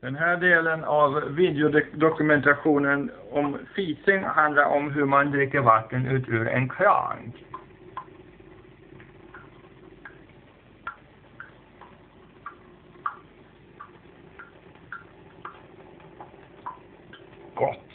Den här delen av videodokumentationen om fising handlar om hur man dricker vatten ut ur en kran. Gott.